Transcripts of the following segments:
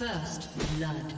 First blood.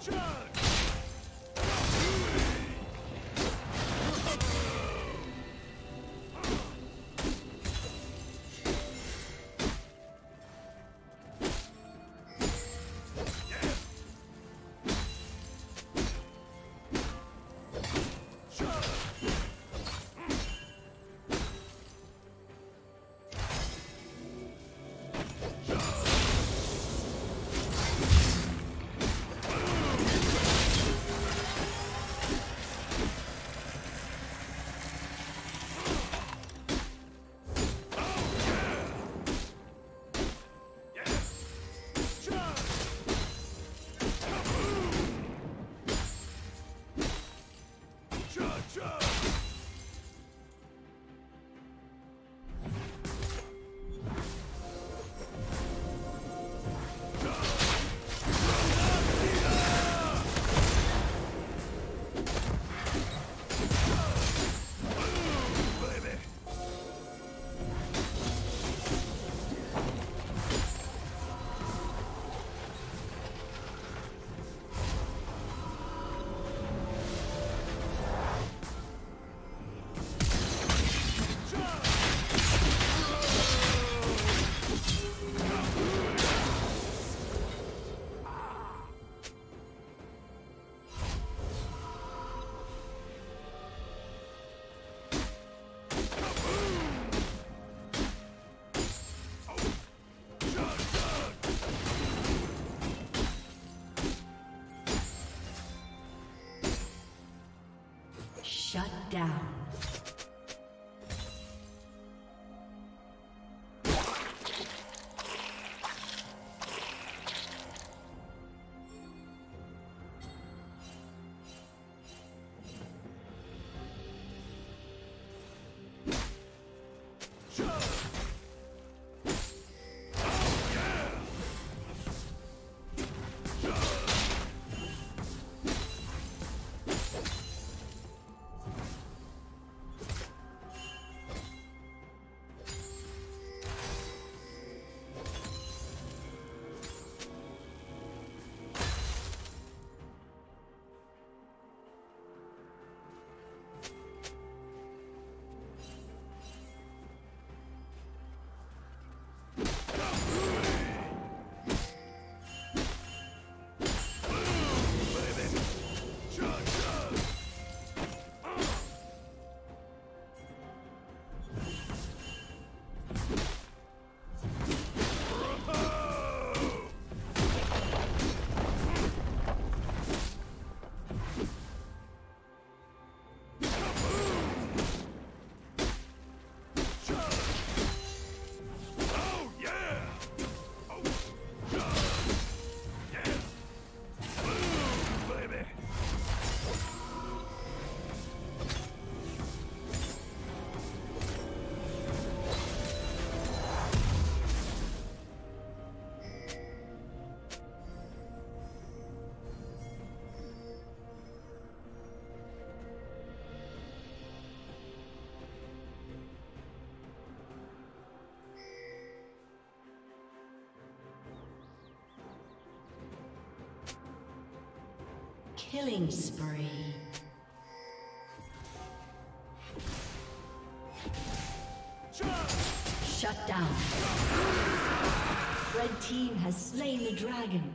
Charge! down. Show! Killing spree. Shut down. Red team has slain the dragon.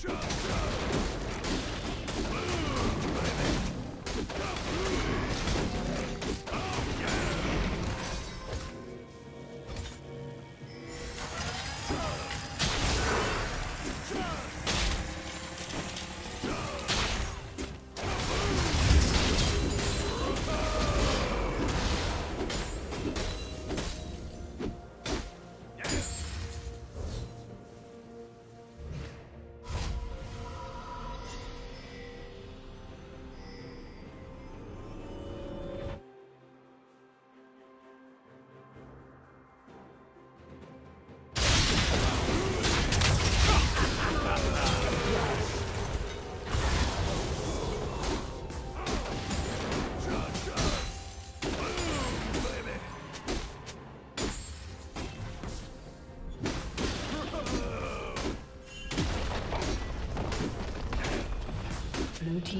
Just